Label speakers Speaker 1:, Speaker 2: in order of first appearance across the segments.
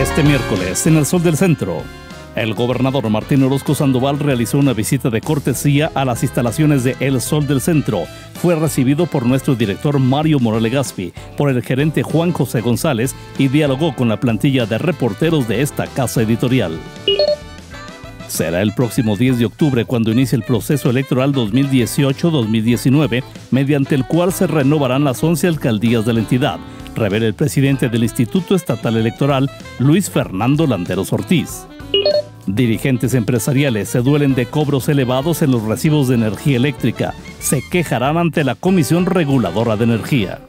Speaker 1: Este miércoles, en el Sol del Centro, el gobernador Martín Orozco Sandoval realizó una visita de cortesía a las instalaciones de El Sol del Centro. Fue recibido por nuestro director Mario Morale Gaspi, por el gerente Juan José González y dialogó con la plantilla de reporteros de esta casa editorial. Será el próximo 10 de octubre cuando inicie el proceso electoral 2018-2019, mediante el cual se renovarán las 11 alcaldías de la entidad revela el presidente del Instituto Estatal Electoral, Luis Fernando Landeros Ortiz. Dirigentes empresariales se duelen de cobros elevados en los recibos de energía eléctrica. Se quejarán ante la Comisión Reguladora de Energía.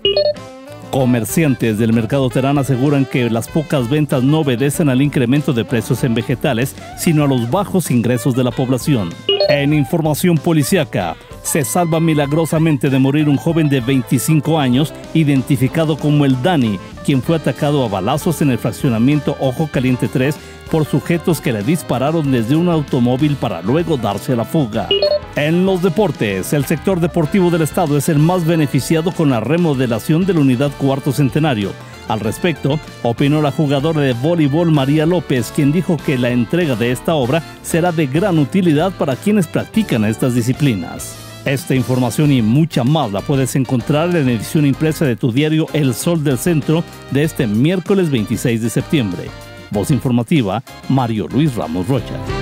Speaker 1: Comerciantes del mercado Terán aseguran que las pocas ventas no obedecen al incremento de precios en vegetales, sino a los bajos ingresos de la población. En información policiaca, se salva milagrosamente de morir un joven de 25 años identificado como el Dani, quien fue atacado a balazos en el fraccionamiento Ojo Caliente 3 por sujetos que le dispararon desde un automóvil para luego darse la fuga. En los deportes, el sector deportivo del estado es el más beneficiado con la remodelación de la unidad cuarto centenario. Al respecto, opinó la jugadora de voleibol María López, quien dijo que la entrega de esta obra será de gran utilidad para quienes practican estas disciplinas. Esta información y mucha más la puedes encontrar en la edición impresa de tu diario El Sol del Centro de este miércoles 26 de septiembre. Voz informativa, Mario Luis Ramos Rocha.